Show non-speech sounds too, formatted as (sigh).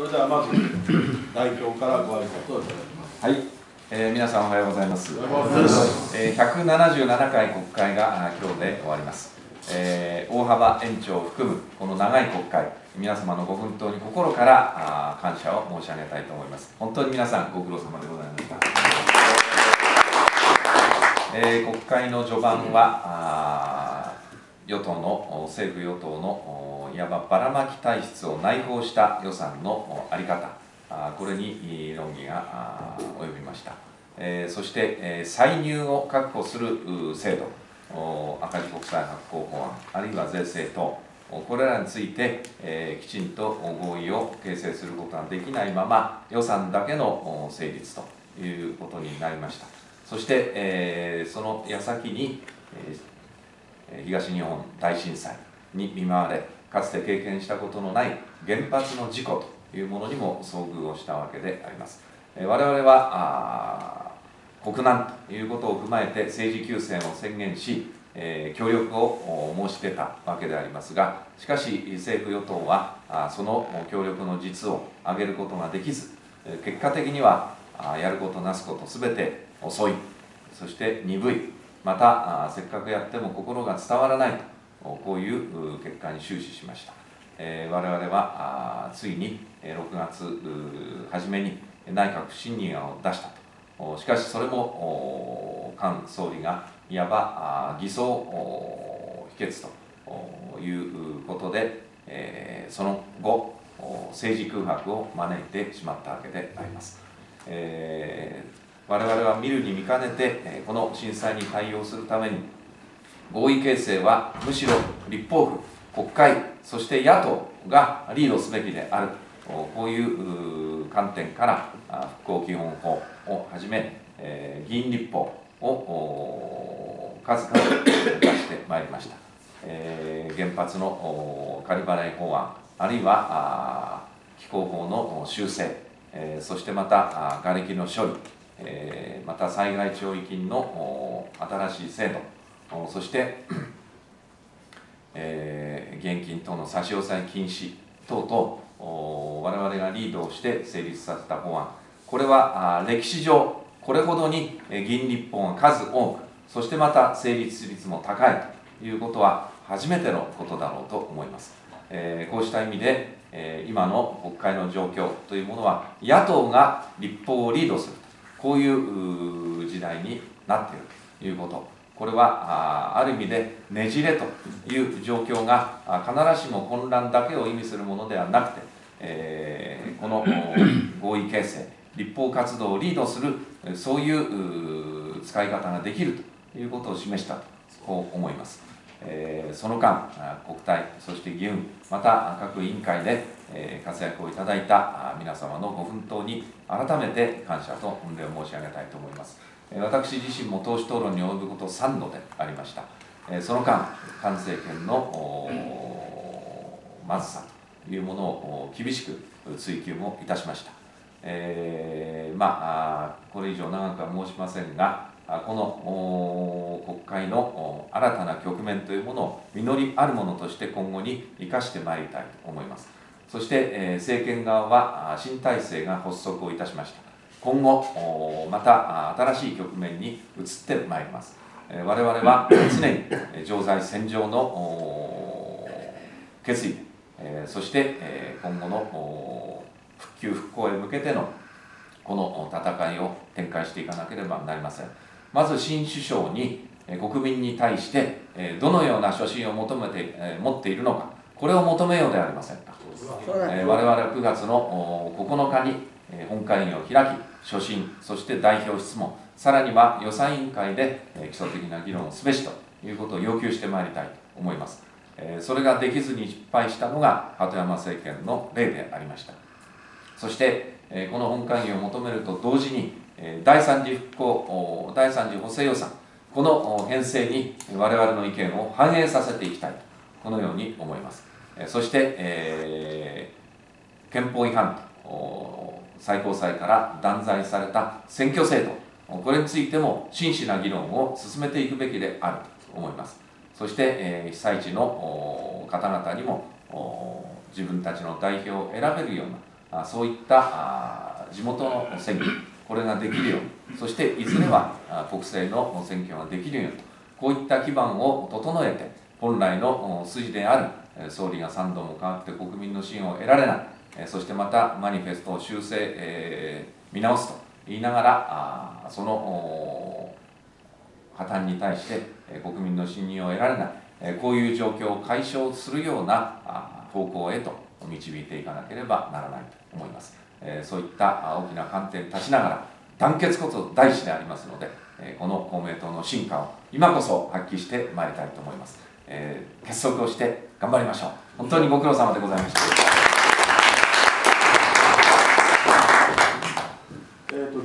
それではまず代表からご挨拶をいただきます。はい、えー皆さんおはようございます。おはようございますえー177回国会があ今日で終わります。えー大幅延長を含むこの長い国会、皆様のご奮闘に心からあー感謝を申し上げたいと思います。本当に皆さんご苦労様でございました。えー国会の序盤は与党の政府与党のいわばばらまき体質を内包した予算のおあり方。これに論議が及びました、そして、歳入を確保する制度。赤字国債発行法案。あるいは税制等。これらについて、えきちんと合意を形成することができないまま予算だけの成立ということになりました。そして、えその矢先に、東日本大震災に見舞われかつて経験したことのない原発の事故というものにも遭遇をしたわけであります、え我々はあ国難ということを踏まえて政治休戦を宣言し、え協力を申し出たわけでありますがしかし政府与党はあその協力の実を上げることができず結果的にはあやることなすことすべて遅いそして鈍いまたあせっかくやっても心が伝わらないと。こういう結果に終始しました、えー我々はあついに6月初めに内閣不信任案を出したと。しかしそれも菅総理がいわば偽装否決ということで、えーその後政治空白を招いてしまったわけであります。えー我々は見るに見かねて、この震災に対応するために合意形成はむしろ立法府、国会、そして野党がリードすべきである。こういう観点から復興基本法をはじめ、議員立法を数々出してまいりました、え原発の仮払い法案あるいは気候法の修正、えそしてまたあ瓦礫の処理、えーまた災害調理金の新しい制度そして、(clears throat) えー現金等の差し押さえ禁止等々お我々がリードをして成立させた法案。これは歴史上これほどに議員立法が数多くそしてまた成立率も高いということは初めてのことだろうと思います、えこうした意味で、え今の国会の状況というものは野党が立法をリードする。こういう時代になっているということこれはある意味でねじれという状況が必ずしも混乱だけを意味するものではなくて、えーこの (coughs) 合意形成立法活動をリードするそういう使い方ができるということを示したとこう思います。えーその間国対そして議運また各委員会で、活躍をいただいた皆様のご奮闘に改めて感謝と御礼を申し上げたいと思います。え私自身も党首討論に及ぶこと3度でありました。えその間、菅政権のまずさというものを厳しく追及もいたしました。えーまあ、これ以上長くは申しませんが、あこの国会の新たな局面というものを実りあるものとして今後に生かしてまいりたいと思います。そして、え政権側は新体制が発足をいたしました。今後、また新しい局面に移ってまいります。え我々は常に常在戦場の決意、そして、今後の復旧復興へ向けてのこの戦いを展開していかなければなりません。まず新首相に国民に対してどのような所信を求めて、持っているのか、これを求めようではありませんか。えー我々は9月のお9日にえー本会議を開き、所信、そして代表質問、さらには予算委員会でえー基礎的な議論をすべしということを要求してまいりたいと思います。えーそれができずに失敗したのが鳩山政権の例でありました。そして、えーこの本会議を求めると同時に、えー第三次復興、お第三次補正予算、このお編成に我々の意見を反映させていきたいと、このように思います。そして、えー憲法違反と最高裁から断罪された選挙制度、これについても真摯な議論を進めていくべきであると思います。そして、えー被災地の方々にも自分たちの代表を選べるようなそういった地元の選挙これができるようにそしていずれは国政の選挙ができるようにとこういった基盤を整えて本来の筋である総理が3度も変わって国民の信を得られない。えそしてまたマニフェストを修正、えー見直すと言いながらあーその破綻に対して、え国民の信任を得られない、えこういう状況を解消するようなあ方向へと導いていかなければならないと思います、えそういった大きな観点に立ちながら団結こそ大事でありますので、えこの公明党の進化を今こそ発揮してまいりたいと思います、えー結束をして頑張りましょう。本当にご苦労様でございました。えっ、と、